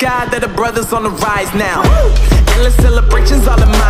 God that the brothers on the rise now. Endless celebrations all in my